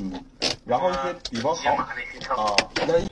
嗯，然后一些，比方说啊，那一。